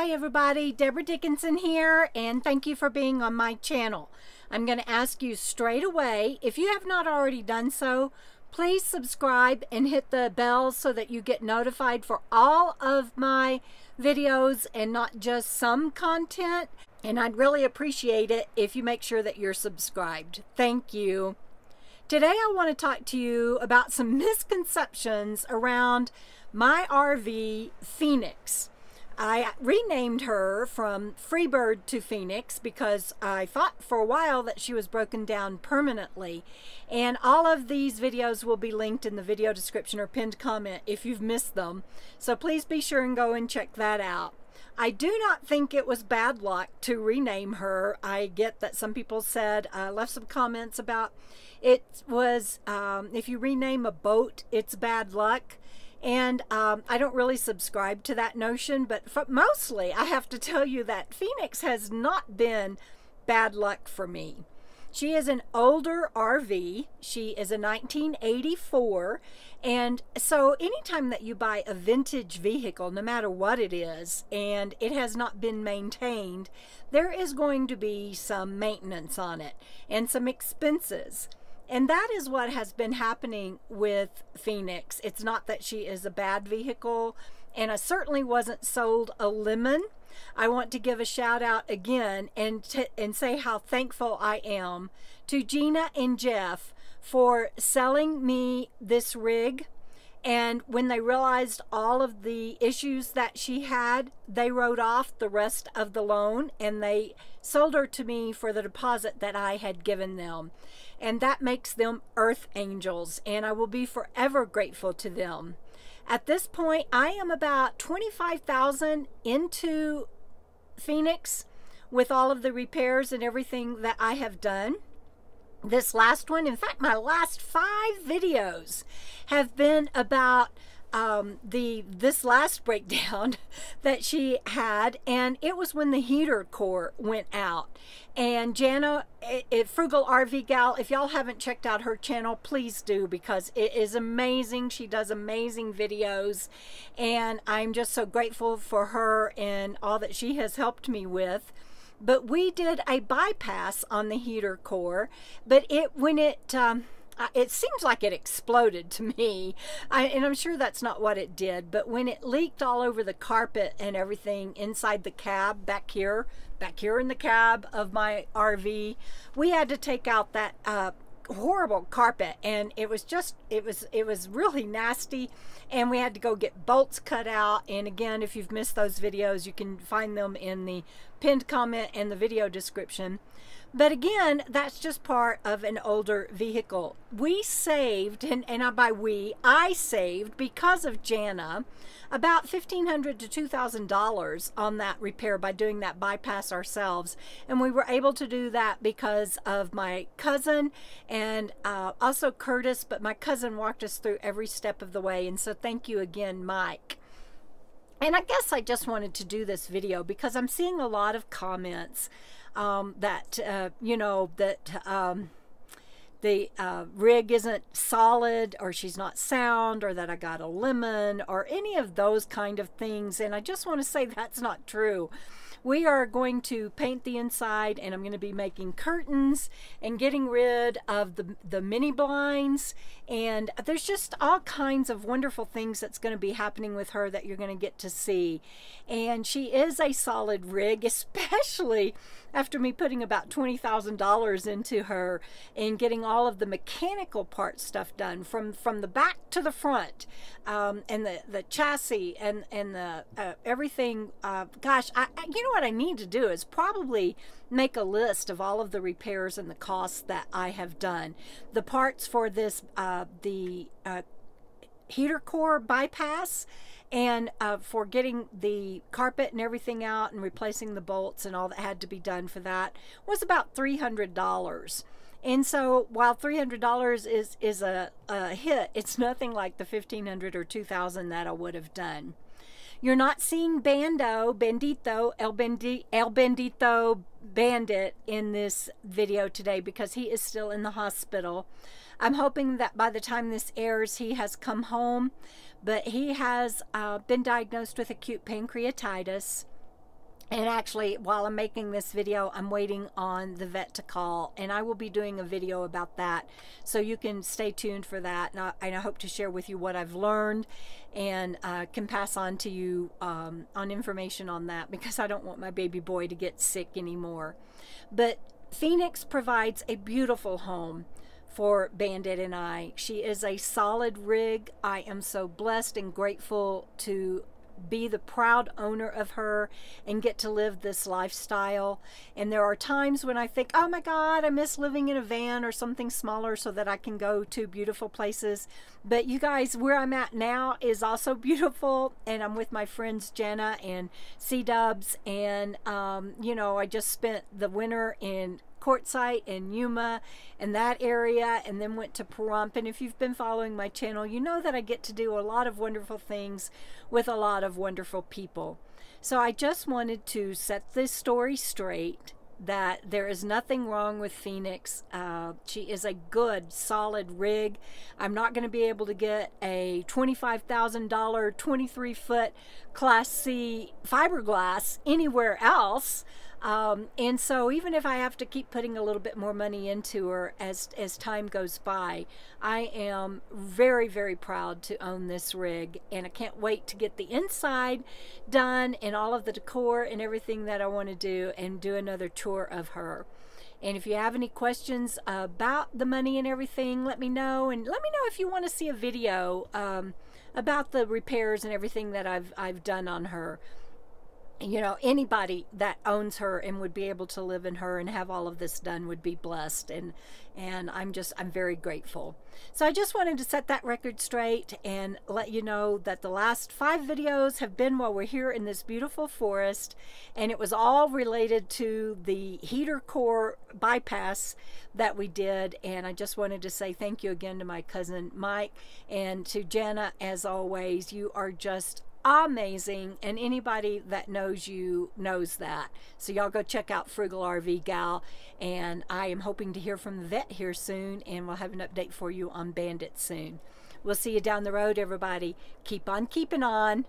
Hi everybody, Debra Dickinson here and thank you for being on my channel. I'm going to ask you straight away, if you have not already done so, please subscribe and hit the bell so that you get notified for all of my videos and not just some content. And I'd really appreciate it if you make sure that you're subscribed. Thank you. Today I want to talk to you about some misconceptions around my RV Phoenyx. I renamed her from Freebird to Phoenyx because I thought for a while that she was broken down permanently. And all of these videos will be linked in the video description or pinned comment if you've missed them. So please be sure and go and check that out. I do not think it was bad luck to rename her. I get that some people said, uh, left some comments about it was, um, if you rename a boat, it's bad luck. And um, I don't really subscribe to that notion, but mostly I have to tell you that Phoenyx has not been bad luck for me. She is an older RV. She is a 1984. And so, anytime that you buy a vintage vehicle, no matter what it is, and it has not been maintained, there is going to be some maintenance on it and some expenses. And that is what has been happening with Phoenyx. It's not that she is a bad vehicle, and I certainly wasn't sold a lemon. I want to give a shout out again and and say how thankful I am to Gina and Jeff for selling me this rig. And when they realized all of the issues that she had, they wrote off the rest of the loan and they sold her to me for the deposit that I had given them and that makes them earth angels, and I will be forever grateful to them. At this point, I am about 25,000 into Phoenyx with all of the repairs and everything that I have done. This last one, in fact, my last five videos have been about um, the this last breakdown that she had, and it was when the heater core went out. And Jana, Frugal RV Gal, if y'all haven't checked out her channel, please do because it is amazing. She does amazing videos, and I'm just so grateful for her and all that she has helped me with but we did a bypass on the heater core but it when it um, it seems like it exploded to me. I, and I'm sure that's not what it did, but when it leaked all over the carpet and everything inside the cab back here, back here in the cab of my RV, we had to take out that uh, horrible carpet. And it was just it was it was really nasty. And we had to go get bolts cut out. And again if you've missed those videos you can find them in the pinned comment and the video description but again, that's just part of an older vehicle. We saved, and, and by we, I saved because of Jana about 1,500 to $2,000 on that repair by doing that bypass ourselves. And we were able to do that because of my cousin and uh, also Curtis, but my cousin walked us through every step of the way. And so thank you again, Mike. And I guess I just wanted to do this video because I'm seeing a lot of comments um, that uh, you know that um, the uh, rig isn't solid or she's not sound or that I got a lemon or any of those kind of things. And I just want to say that's not true we are going to paint the inside and I'm going to be making curtains and getting rid of the, the mini blinds. And there's just all kinds of wonderful things that's going to be happening with her that you're going to get to see. And she is a solid rig, especially after me putting about $20,000 into her and getting all of the mechanical part stuff done from, from the back to the front um, and the, the chassis and, and the uh, everything. Uh, gosh, I, I, you know what I need to do is probably make a list of all of the repairs and the costs that I have done. The parts for this, uh, the uh, heater core bypass, and uh, for getting the carpet and everything out and replacing the bolts and all that had to be done for that was about $300. And so while $300 is, is a, a hit, it's nothing like the 1500 or 2000 that I would have done. You're not seeing Bando, Bendito, El, Bendi, El Bendito Bandit in this video today because he is still in the hospital. I'm hoping that by the time this airs, he has come home, but he has uh, been diagnosed with acute pancreatitis. And actually while I'm making this video I'm waiting on the vet to call and I will be doing a video about that so you can stay tuned for that and I, and I hope to share with you what I've learned and uh, can pass on to you um, on information on that because I don't want my baby boy to get sick anymore but Phoenyx provides a beautiful home for Bandit and I. She is a solid rig. I am so blessed and grateful to be the proud owner of her and get to live this lifestyle. And there are times when I think, oh my God, I miss living in a van or something smaller so that I can go to beautiful places. But you guys, where I'm at now is also beautiful. And I'm with my friends Jenna and C Dubs. And, um, you know, I just spent the winter in Quartzsite and Yuma and that area and then went to Pahrump. And if you've been following my channel, you know that I get to do a lot of wonderful things with a lot of wonderful people. So I just wanted to set this story straight that there is nothing wrong with Phoenyx. Uh, she is a good, solid rig. I'm not going to be able to get a $25,000, 23 foot Class C fiberglass anywhere else. Um, and so even if I have to keep putting a little bit more money into her as, as time goes by, I am very, very proud to own this rig. And I can't wait to get the inside done and all of the decor and everything that I want to do and do another tour of her. And if you have any questions about the money and everything, let me know. And let me know if you want to see a video um, about the repairs and everything that I've, I've done on her you know anybody that owns her and would be able to live in her and have all of this done would be blessed. And and I'm just I'm very grateful. So I just wanted to set that record straight and let you know that the last five videos have been while we're here in this beautiful forest. And it was all related to the heater core bypass that we did. And I just wanted to say thank you again to my cousin Mike and to Jenna as always. You are just amazing and anybody that knows you knows that. So y'all go check out frugal rv gal and i am hoping to hear from the vet here soon and we'll have an update for you on bandit soon. We'll see you down the road everybody. Keep on keeping on